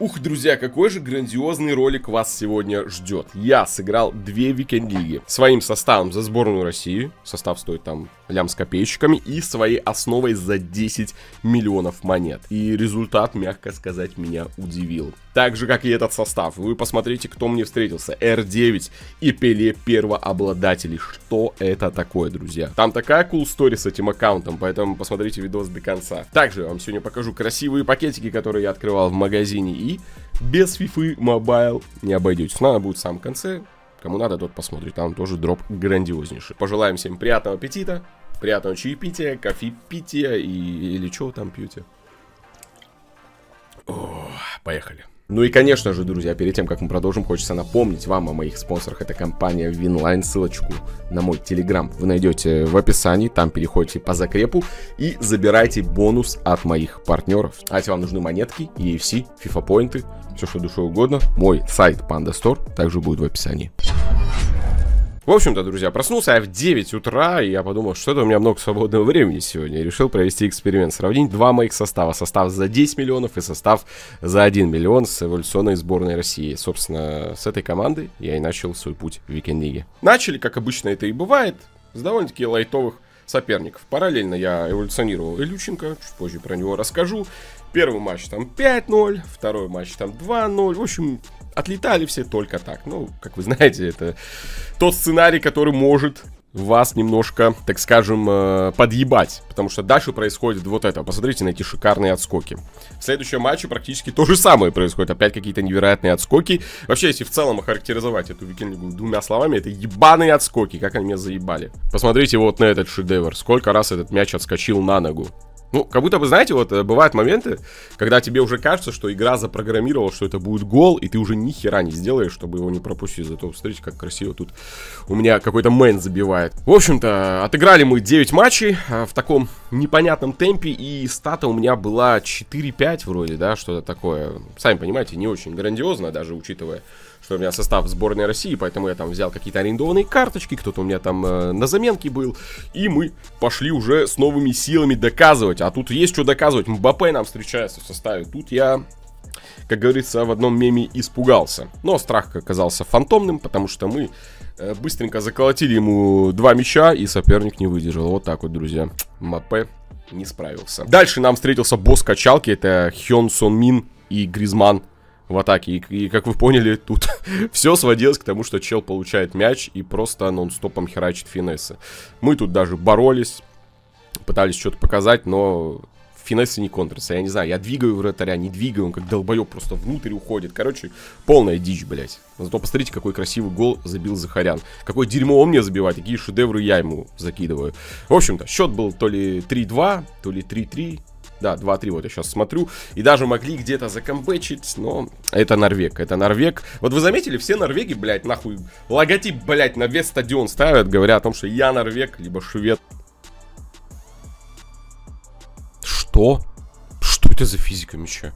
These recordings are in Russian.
Ух, друзья, какой же грандиозный ролик вас сегодня ждет. Я сыграл две викенд-лиги. Своим составом за сборную России. Состав стоит там лям с копеечками. И своей основой за 10 миллионов монет. И результат, мягко сказать, меня удивил. Так же, как и этот состав. Вы посмотрите, кто мне встретился. R9 и Пеле первообладатели. Что это такое, друзья? Там такая cool story с этим аккаунтом, поэтому посмотрите видос до конца. Также я вам сегодня покажу красивые пакетики, которые я открывал в магазине. И без FIFA Mobile не обойдетесь. Надо будет в самом конце. Кому надо, тот посмотрит. Там тоже дроп грандиознейший. Пожелаем всем приятного аппетита, приятного чаепития, кофе-пития и... или что там пьете. О, поехали. Ну и, конечно же, друзья, перед тем, как мы продолжим, хочется напомнить вам о моих спонсорах. Это компания Winline. Ссылочку на мой телеграм вы найдете в описании. Там переходите по закрепу и забирайте бонус от моих партнеров. А если вам нужны монетки, EFC, FIFA поинты, все что душе угодно, мой сайт Panda Store также будет в описании. В общем-то, друзья, проснулся я в 9 утра, и я подумал, что это у меня много свободного времени сегодня. И решил провести эксперимент, сравнить два моих состава. Состав за 10 миллионов и состав за 1 миллион с эволюционной сборной России. Собственно, с этой командой я и начал свой путь в Викенд-лиге. Начали, как обычно это и бывает, с довольно-таки лайтовых соперников. Параллельно я эволюционировал Илюченко, чуть позже про него расскажу. Первый матч там 5-0, второй матч там 2-0. В общем, отлетали все только так. Ну, как вы знаете, это тот сценарий, который может вас немножко, так скажем, э, подъебать. Потому что дальше происходит вот это. Посмотрите на эти шикарные отскоки. В следующем матче практически то же самое происходит. Опять какие-то невероятные отскоки. Вообще, если в целом охарактеризовать эту викингу двумя словами, это ебаные отскоки. Как они меня заебали. Посмотрите вот на этот шедевр. Сколько раз этот мяч отскочил на ногу. Ну, как будто бы, знаете, вот э, бывают моменты, когда тебе уже кажется, что игра запрограммировала, что это будет гол, и ты уже ни хера не сделаешь, чтобы его не пропустить. Зато, смотрите, как красиво тут у меня какой-то мэн забивает. В общем-то, отыграли мы 9 матчей а, в таком непонятном темпе, и стата у меня была 4-5 вроде, да, что-то такое. Сами понимаете, не очень грандиозно, даже учитывая что у меня состав сборной России, поэтому я там взял какие-то арендованные карточки, кто-то у меня там э, на заменке был, и мы пошли уже с новыми силами доказывать. А тут есть что доказывать. Мбаппе нам встречается в составе. Тут я как говорится, в одном меме испугался. Но страх оказался фантомным, потому что мы э, быстренько заколотили ему два мяча, и соперник не выдержал. Вот так вот, друзья. Мапе не справился. Дальше нам встретился босс качалки, это Хён Сон Мин и Гризман в атаке. И, и как вы поняли, тут все сводилось к тому, что чел получает мяч и просто нон-стопом херачит финессы. Мы тут даже боролись, пытались что-то показать, но финессы не контрятся. Я не знаю, я двигаю вратаря, не двигаю, он как долбоеб просто внутрь уходит. Короче, полная дичь, блядь. Зато посмотрите, какой красивый гол забил Захарян. Какое дерьмо он мне забивает, какие шедевры я ему закидываю. В общем-то, счет был то ли 3-2, то ли 3-3. Да, 2-3 вот я сейчас смотрю. И даже могли где-то закомбечить, но это Норвег, это Норвег. Вот вы заметили, все норвеги, блядь, нахуй, логотип, блядь, на весь стадион ставят, говоря о том, что я норвег, либо швед. Что? Что это за физика мяча?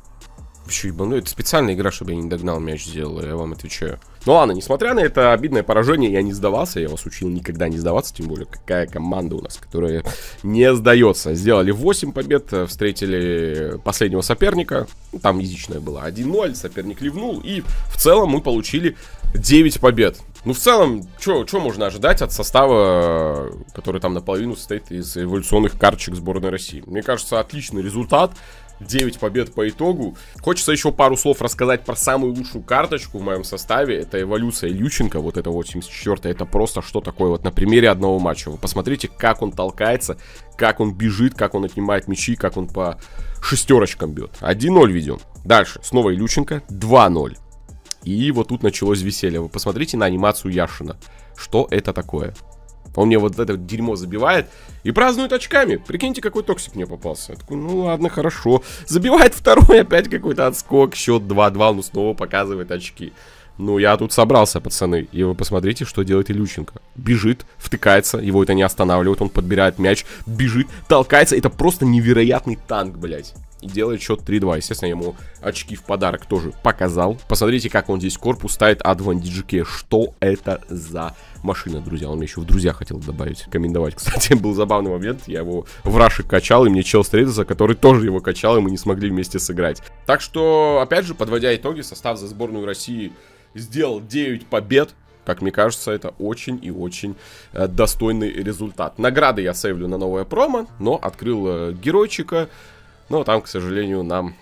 Вообще ебану, это специальная игра, чтобы я не догнал мяч сделал, я вам отвечаю. Ну ладно, несмотря на это обидное поражение, я не сдавался, я вас учил никогда не сдаваться, тем более какая команда у нас, которая не сдается. Сделали 8 побед, встретили последнего соперника, ну, там язычная была 1-0, соперник ливнул, и в целом мы получили 9 побед. Ну, в целом, что можно ожидать от состава, который там наполовину состоит из эволюционных карточек сборной России? Мне кажется, отличный результат. 9 побед по итогу. Хочется еще пару слов рассказать про самую лучшую карточку в моем составе. Это эволюция Люченко, вот это 84 Это просто что такое? Вот на примере одного матча. Вы посмотрите, как он толкается, как он бежит, как он отнимает мячи, как он по шестерочкам бьет. 1-0 ведем. Дальше, снова Илюченко, 2-0. И вот тут началось веселье. Вы посмотрите на анимацию Яшина. Что это такое? Он мне вот это дерьмо забивает и празднует очками. Прикиньте, какой toxic мне попался. Я такой, ну ладно, хорошо. Забивает второй, опять какой-то отскок. Счет 2-2, ну снова показывает очки. Ну, я тут собрался, пацаны. И вы посмотрите, что делает Илюченко. Бежит, втыкается, его это не останавливает, он подбирает мяч, бежит, толкается. Это просто невероятный танк, блядь. и делает счет 3-2. Естественно, ему очки в подарок тоже показал. Посмотрите, как он здесь корпус ставит A2 DGK. Что это за машина, друзья? Он мне еще в друзья хотел добавить, комендовать. Кстати, был забавный момент. Я его в Раши качал, и мне чел встретился, который тоже его качал, и мы не смогли вместе сыграть. Так что, опять же, подводя итоги, состав за сборную России сделал 9 побед, как мне кажется, это очень и очень э, достойный результат. Награды я сейвлю на новое промо, но открыл э, геройчика. Но там, к сожалению, нам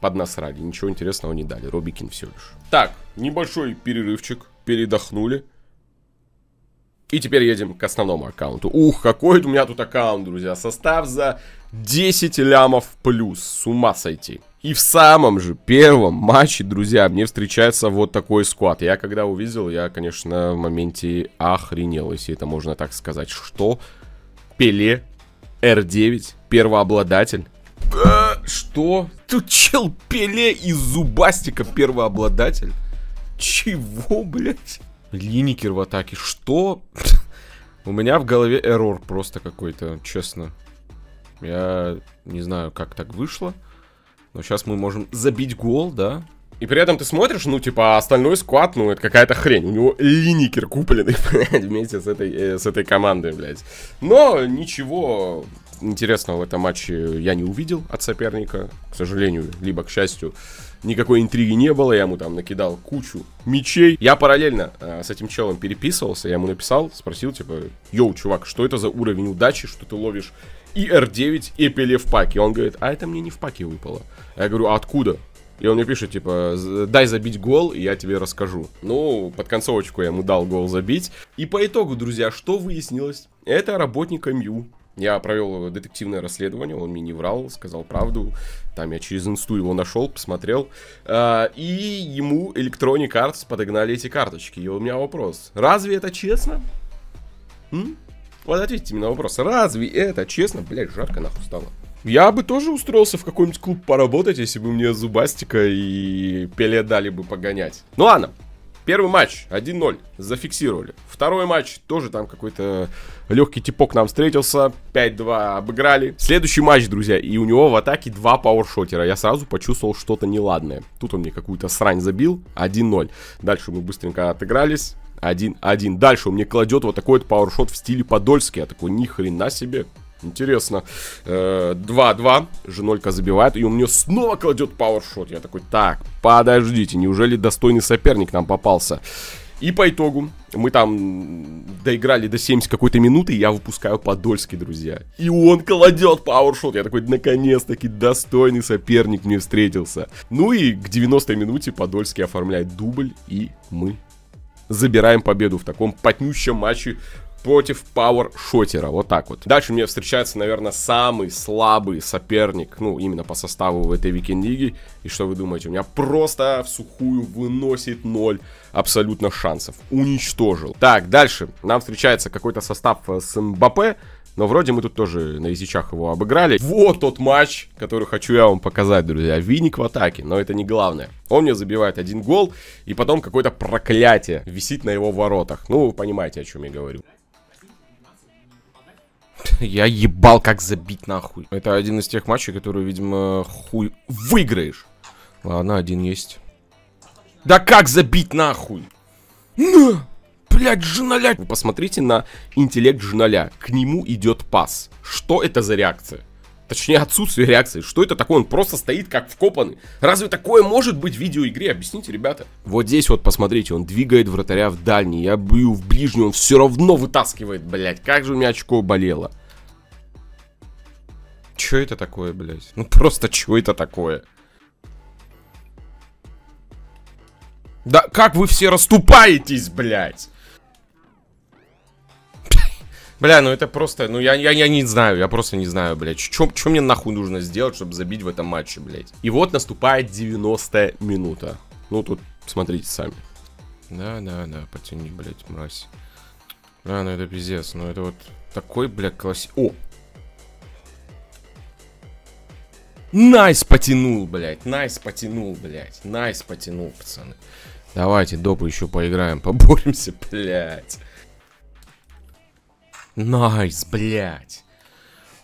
под нас ради. Ничего интересного не дали. Робикин все лишь. Так, небольшой перерывчик. Передохнули. И теперь едем к основному аккаунту. Ух, какой у меня тут аккаунт, друзья. Состав за 10 лямов плюс. С ума сойти. И в самом же первом матче, друзья, мне встречается вот такой склад. Я когда увидел, я, конечно, в моменте охренел, если это можно так сказать. Что? Пеле, R9, первообладатель. Что? Тут чел Пеле из Зубастика первообладатель? Чего, блядь? Линикер в атаке. Что? У меня в голове эррор просто какой-то, честно. Я не знаю, как так вышло. Но сейчас мы можем забить гол, да? И при этом ты смотришь, ну, типа, остальной склад, ну, это какая-то хрень. У него линикер купленный, блядь, вместе с этой, э, с этой командой, блядь. Но ничего интересного в этом матче я не увидел от соперника. К сожалению, либо к счастью, никакой интриги не было. Я ему там накидал кучу мечей. Я параллельно э, с этим челом переписывался. Я ему написал, спросил, типа, йоу, чувак, что это за уровень удачи, что ты ловишь и R9, и Пеле в паке. Он говорит, а это мне не в паке выпало. Я говорю, а откуда? И он мне пишет, типа, дай забить гол, и я тебе расскажу. Ну, под концовочку я ему дал гол забить. И по итогу, друзья, что выяснилось? Это работник МЮ. Я провел детективное расследование, он мне не врал, сказал правду. Там я через инсту его нашел, посмотрел. А, и ему Electronic Arts подогнали эти карточки. И у меня вопрос. Разве это честно? М? Вот ответьте мне на вопрос. Разве это честно? Блять, жарко нахуй стало. Я бы тоже устроился в какой-нибудь клуб поработать, если бы мне Зубастика и Пеле дали бы погонять. Ну ладно. Первый матч 1-0 зафиксировали. Второй матч тоже там какой-то легкий типок нам встретился. 5-2 обыграли. Следующий матч, друзья. И у него в атаке два пауэршотера. Я сразу почувствовал что-то неладное. Тут он мне какую-то срань забил. 1-0. Дальше мы быстренько отыгрались. 1-1. Дальше он мне кладет вот такой вот пауэршот в стиле Подольский. Я такой, ни хрена себе. Интересно. 2-2. Э, Женолька забивает. И он мне снова кладет пауэршот. Я такой, так, подождите. Неужели достойный соперник нам попался? И по итогу мы там доиграли до 70 какой-то минуты, и я выпускаю Подольский, друзья. И он кладет пауэршот. Я такой, наконец-таки достойный соперник мне встретился. Ну и к 90 минуте Подольский оформляет дубль, и мы забираем победу в таком потнющем матче против Power Шотера. Вот так вот. Дальше мне встречается, наверное, самый слабый соперник, ну, именно по составу в этой викенд-лиге. И что вы думаете? У меня просто в сухую выносит ноль абсолютно шансов. Уничтожил. Так, дальше. Нам встречается какой-то состав с МБП. Но вроде мы тут тоже на язычах его обыграли. Вот тот матч, который хочу я вам показать, друзья. Виник в атаке, но это не главное. Он мне забивает один гол, и потом какое-то проклятие висит на его воротах. Ну, вы понимаете, о чем я говорю. Я ебал, как забить нахуй. Это один из тех матчей, которые, видимо, хуй выиграешь. Ладно, один есть. Да как забить нахуй? На! Блять, женоля! Вы посмотрите на интеллект женоля. К нему идет пас. Что это за реакция? Точнее, отсутствие реакции. Что это такое? Он просто стоит как вкопанный. Разве такое может быть в видеоигре? Объясните, ребята. Вот здесь вот, посмотрите, он двигает вратаря в дальний. Я бью в ближний, он все равно вытаскивает, блядь. Как же у меня очко болело. Че это такое, блядь? Ну просто что это такое? Да как вы все расступаетесь, блядь? Бля, ну это просто, ну я, я, я не знаю, я просто не знаю, блядь, что мне нахуй нужно сделать, чтобы забить в этом матче, блядь. И вот наступает 90 минута. Ну тут, смотрите сами. Да, да, да, потяни, блядь, мразь. Да, ну это пиздец, ну это вот такой, блядь, класс... О! Nice потянул, блядь, nice потянул, блядь, nice потянул, пацаны. Давайте, допу еще поиграем, поборемся, блядь. Nice, блядь.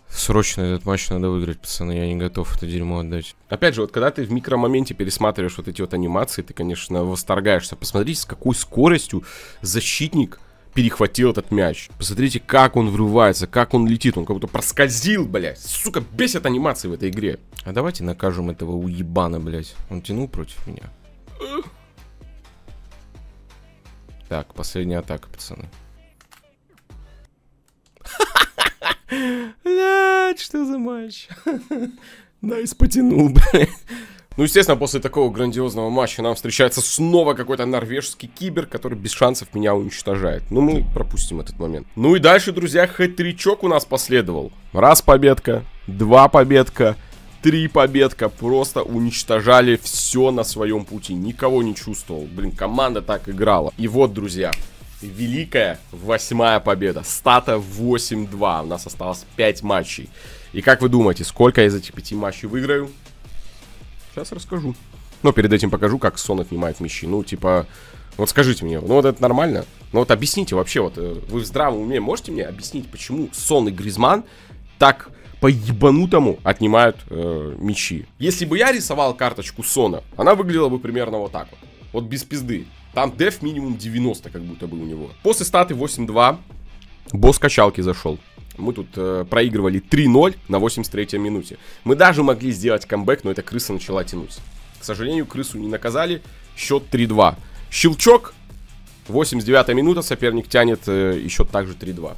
Срочно этот матч надо выиграть, пацаны, я не готов это дерьмо отдать. Опять же, вот когда ты в микромоменте пересматриваешь вот эти вот анимации, ты, конечно, восторгаешься. Посмотрите, с какой скоростью защитник перехватил этот мяч. Посмотрите, как он врывается, как он летит. Он как будто проскользил, блядь. Сука, бесит анимации в этой игре. А давайте накажем этого уебана, блядь. Он тянул против меня. Так, последняя атака, пацаны. Блядь, что за матч? Nice потянул, блядь. Ну, естественно, после такого грандиозного матча нам встречается снова какой-то норвежский кибер, который без шансов меня уничтожает. Ну, мы пропустим этот момент. Ну и дальше, друзья, хэт-тричок у нас последовал. Раз победка, два победка, три победка. Просто уничтожали все на своем пути. Никого не чувствовал. Блин, команда так играла. И вот, друзья, великая восьмая победа. Стата 8-2. У нас осталось 5 матчей. И как вы думаете, сколько из этих 5 матчей выиграю? Сейчас расскажу. Но перед этим покажу, как Сон отнимает мячи. Ну, типа, вот скажите мне, ну вот это нормально? Ну вот объясните вообще, вот э, вы в здравом уме можете мне объяснить, почему Сон и Гризман так по-ебанутому отнимают э, мячи? Если бы я рисовал карточку Сона, она выглядела бы примерно вот так вот. Вот без пизды. Там деф минимум 90 как будто бы у него. После статы 8-2 босс качалки зашел. Мы тут э, проигрывали 3-0 на 83-й минуте. Мы даже могли сделать камбэк, но эта крыса начала тянуть. К сожалению, крысу не наказали. Счет 3-2. Щелчок. 89-я минута. Соперник тянет э, и счет также 3-2.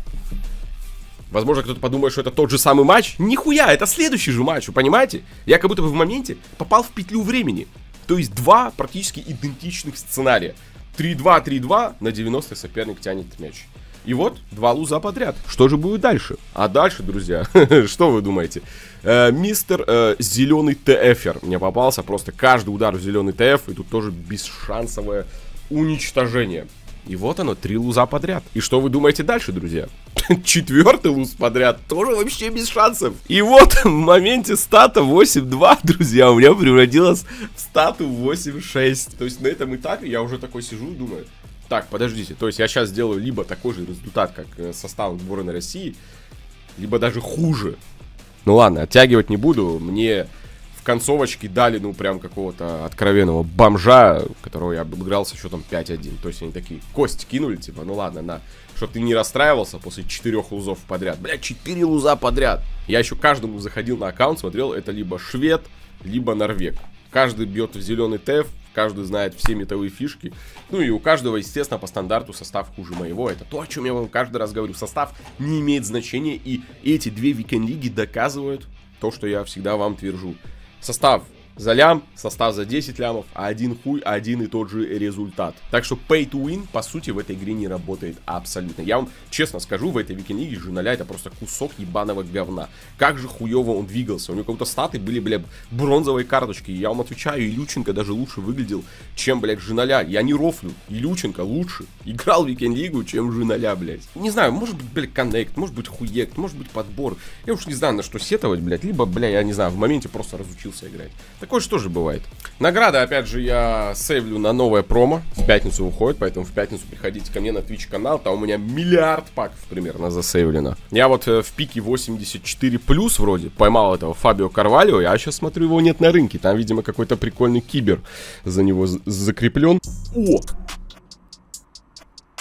Возможно, кто-то подумает, что это тот же самый матч. Нихуя, это следующий же матч, вы понимаете? Я как будто бы в моменте попал в петлю времени. То есть два практически идентичных сценария. 3-2, 3-2, на 90-й соперник тянет мяч. И вот, два луза подряд. Что же будет дальше? А дальше, друзья, что вы думаете? Э, мистер э, Зеленый ТФер мне попался. Просто каждый удар в зеленый ТФ. И тут тоже бесшансовое уничтожение. И вот оно, три луза подряд. И что вы думаете дальше, друзья? Четвертый луз подряд, тоже вообще без шансов. И вот в моменте стата 8-2, друзья, у меня превратилось в стату 8-6. То есть на этом этапе я уже такой сижу и думаю, так, подождите, то есть я сейчас сделаю либо такой же результат, как э, состав сборной России, либо даже хуже. Ну ладно, оттягивать не буду, мне в концовочке дали, ну, прям какого-то откровенного бомжа, которого я обыграл со счетом 5-1. То есть они такие кости кинули, типа, ну ладно, на, чтобы ты не расстраивался после четырех лузов подряд. Бля, четыре луза подряд. Я еще каждому заходил на аккаунт, смотрел, это либо швед, либо норвег. Каждый бьет в зеленый ТФ, каждый знает все метовые фишки. Ну и у каждого, естественно, по стандарту состав хуже моего. Это то, о чем я вам каждый раз говорю. Состав не имеет значения, и эти две викенд-лиги доказывают то, что я всегда вам твержу. Состав за лям, состав за 10 лямов, а один хуй, один и тот же результат. Так что pay to win, по сути, в этой игре не работает абсолютно. Я вам честно скажу, в этой викинге Жуналя это просто кусок ебаного говна. Как же хуево он двигался. У него как-то статы были, бля, бронзовые карточки. Я вам отвечаю, Илюченко даже лучше выглядел, чем, блядь, Жуналя. Я не рофлю. Илюченко лучше играл в викинг-лигу, чем Жуналя, блядь. Не знаю, может быть, блядь, коннект, может быть, хуект, может быть, подбор. Я уж не знаю, на что сетовать, блядь. Либо, бля, я не знаю, в моменте просто разучился играть. Такое же тоже бывает. Награда, опять же, я сейвлю на новое промо. В пятницу уходит, поэтому в пятницу приходите ко мне на Twitch канал. Там у меня миллиард паков примерно засейвлено. Я вот э, в пике 84 плюс вроде поймал этого Фабио Карвалио. Я сейчас смотрю, его нет на рынке. Там, видимо, какой-то прикольный кибер за него закреплен. О!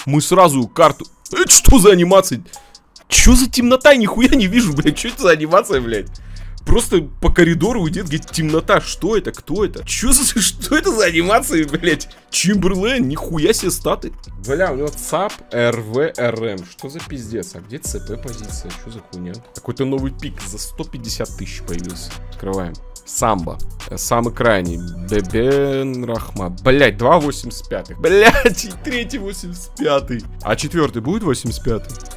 Мы сразу карту... Это что за анимация? Что за темнота? Нихуя не вижу, блядь. Что это за анимация, блядь? Просто по коридору идет, говорит, темнота. Что это? Кто это? Чё за... Что это за анимации, блядь? Чимберлен, нихуя себе статы. Бля, у него ЦАП, РВ, РМ. Что за пиздец? А где ЦП позиция? Что за хуйня? Какой-то новый пик за 150 тысяч появился. Открываем. Самбо. Самый крайний. Бебен Рахма. Блять, 2,85. Блять, третий 85. А четвертый будет 85?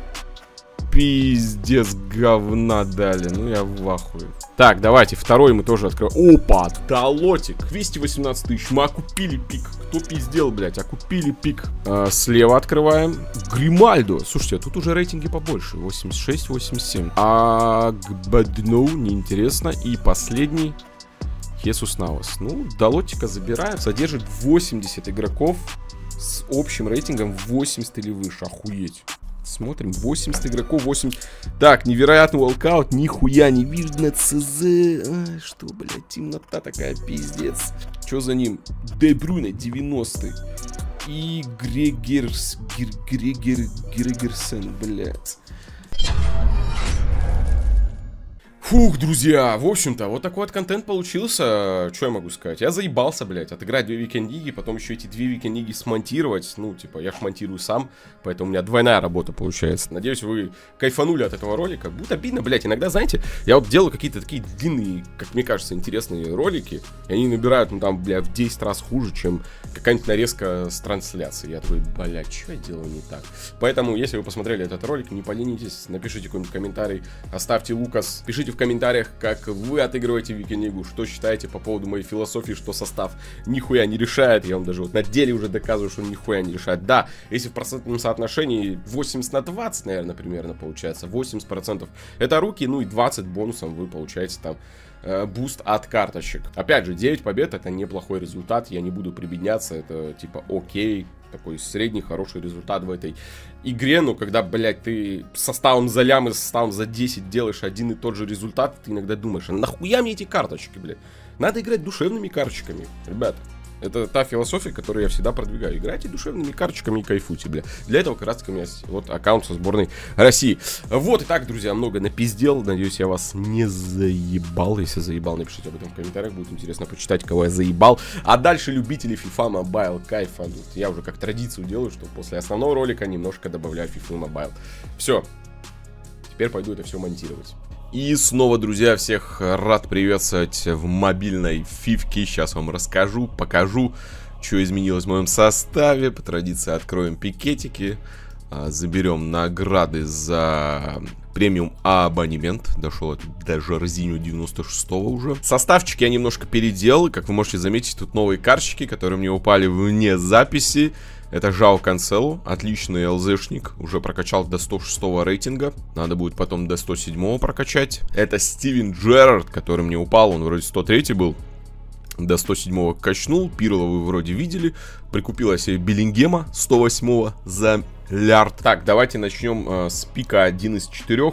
Пиздец, говна дали. Ну, я в ахуе. Так, давайте, второй мы тоже откроем. Опа, долотик. 218 тысяч. Мы окупили пик. Кто пиздел, блядь? Окупили пик. А, слева открываем. Гримальдо. Слушайте, а тут уже рейтинги побольше. 86, 87. А Гбадноу, неинтересно. И последний. Хесус Навас. Ну, Долотика забираем. Содержит 80 игроков с общим рейтингом 80 или выше. Охуеть. Смотрим, 80 игроков, 8... Так, невероятный волкаут, нихуя не видно, ЦЗ... А, что, блядь, темнота такая, пиздец. Что за ним? Де Брюне, 90 И Грегерс... Грегер... Грегерсен, блядь. Фух, друзья, в общем-то, вот такой вот контент получился, что я могу сказать, я заебался, блядь, отыграть две викенд-лиги, потом еще эти две викенд-лиги смонтировать, ну, типа, я ж монтирую сам, поэтому у меня двойная работа получается, надеюсь, вы кайфанули от этого ролика, будет обидно, блядь, иногда, знаете, я вот делаю какие-то такие длинные, как мне кажется, интересные ролики, и они набирают, ну, там, бля, в 10 раз хуже, чем какая-нибудь нарезка с трансляции, я такой, блядь, что я делаю не так, поэтому, если вы посмотрели этот ролик, не поленитесь, напишите какой-нибудь комментарий, оставьте Лукас, пишите в комментариях, как вы отыгрываете Викинигу, что считаете по поводу моей философии, что состав нихуя не решает. Я вам даже вот на деле уже доказываю, что он нихуя не решает. Да, если в процентном соотношении 80 на 20, наверное, примерно получается, 80% это руки, ну и 20 бонусом вы получаете там э, буст от карточек. Опять же, 9 побед это неплохой результат, я не буду прибедняться, это типа окей, такой средний хороший результат в этой игре, но когда, блядь, ты составом за лям и составом за 10 делаешь один и тот же результат, ты иногда думаешь, а нахуя мне эти карточки, блядь? Надо играть душевными карточками, ребят. Это та философия, которую я всегда продвигаю. Играйте душевными карточками и кайфуйте, бля. Для этого как раз у меня есть вот аккаунт со сборной России. Вот и так, друзья, много напиздел. Надеюсь, я вас не заебал. Если заебал, напишите об этом в комментариях. Будет интересно почитать, кого я заебал. А дальше любители FIFA Mobile кайфа. Я уже как традицию делаю, что после основного ролика немножко добавляю FIFA Mobile. Все. Теперь пойду это все монтировать. И снова, друзья, всех рад приветствовать в мобильной фивке. Сейчас вам расскажу, покажу, что изменилось в моем составе. По традиции откроем пикетики, а, заберем награды за премиум абонемент. Дошел даже резину 96 уже. Составчик я немножко переделал. Как вы можете заметить, тут новые карточки, которые мне упали вне записи. Это Жао Канцелу, отличный ЛЗшник, уже прокачал до 106 рейтинга, надо будет потом до 107 прокачать. Это Стивен Джерард, который мне упал, он вроде 103 был, до 107 качнул, Пирла вы вроде видели, прикупила себе Беллингема 108 за лярд. Так, давайте начнем э, с пика 1 из 4,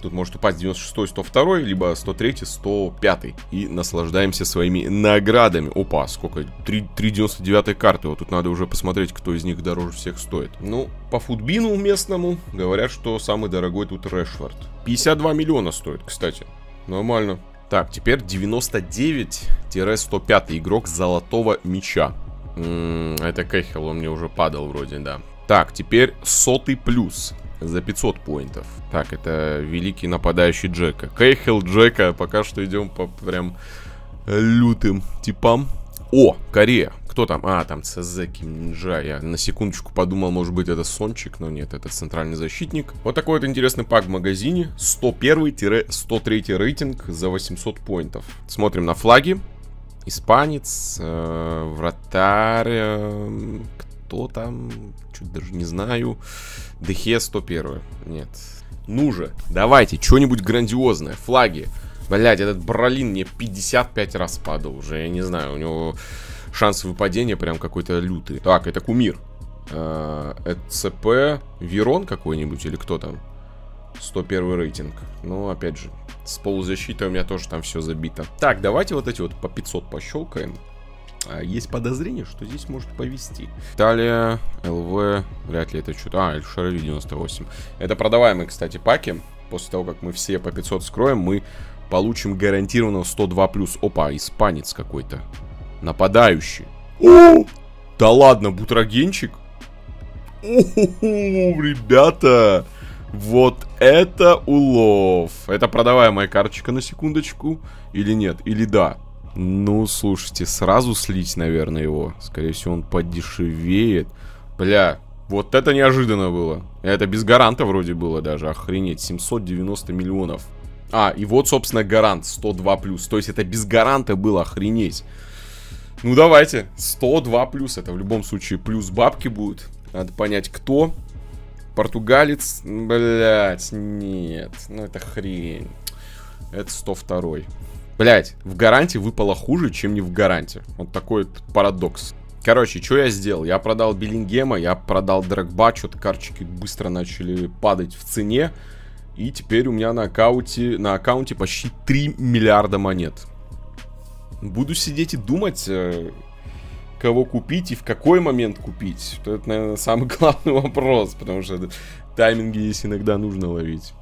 Тут может упасть 96 102 либо 103 105 И наслаждаемся своими наградами. Опа, сколько? 3,99 карты. Вот тут надо уже посмотреть, кто из них дороже всех стоит. Ну, по футбину местному говорят, что самый дорогой тут Решфорд. 52 миллиона стоит, кстати. Нормально. Так, теперь 99-105 игрок золотого меча. М -м, это Кэхел, он мне уже падал вроде, да. Так, теперь сотый плюс за 500 поинтов. Так, это великий нападающий Джека. Кейхел Джека, пока что идем по прям лютым типам. О, Корея. Кто там? А, там ЦЗ Кимнинджа. Я на секундочку подумал, может быть, это Сончик, но нет, это центральный защитник. Вот такой вот интересный пак в магазине. 101-103 рейтинг за 800 поинтов. Смотрим на флаги. Испанец, э, вратарь, э, кто там, чуть даже не знаю. Дехе 101. Нет. Ну же, давайте, что-нибудь грандиозное. Флаги. Блять, этот Бролин мне 55 раз падал уже. Я не знаю, у него шанс выпадения прям какой-то лютый. Так, это кумир. Э, ЦП Верон какой-нибудь или кто там? 101 рейтинг. Ну, опять же, с полузащитой у меня тоже там все забито. Так, давайте вот эти вот по 500 пощелкаем. А, есть подозрение, что здесь может повести. Италия, ЛВ, вряд ли это что-то... А, Эльшарави 98. Это продаваемые, кстати, паки. После того, как мы все по 500 скроем, мы получим гарантированно 102 плюс. Опа, испанец какой-то. Нападающий. О! Да ладно, бутрогенчик? О, ребята! Вот это улов. Это продаваемая карточка на секундочку. Или нет? Или да? Ну, слушайте, сразу слить, наверное, его. Скорее всего, он подешевеет. Бля, вот это неожиданно было. Это без гаранта вроде было даже. Охренеть, 790 миллионов. А, и вот, собственно, гарант 102 плюс. То есть это без гаранта было, охренеть. Ну, давайте. 102 плюс. Это в любом случае плюс бабки будут. Надо понять, кто. Португалец. Блять, нет. Ну, это хрень. Это 102. Блять, в гаранте выпало хуже, чем не в гаранте. Вот такой вот парадокс. Короче, что я сделал? Я продал Беллингема, я продал Драгба, что-то карточки быстро начали падать в цене. И теперь у меня на аккаунте, на аккаунте почти 3 миллиарда монет. Буду сидеть и думать, э, кого купить и в какой момент купить. Это, наверное, самый главный вопрос, потому что тайминги здесь иногда нужно ловить.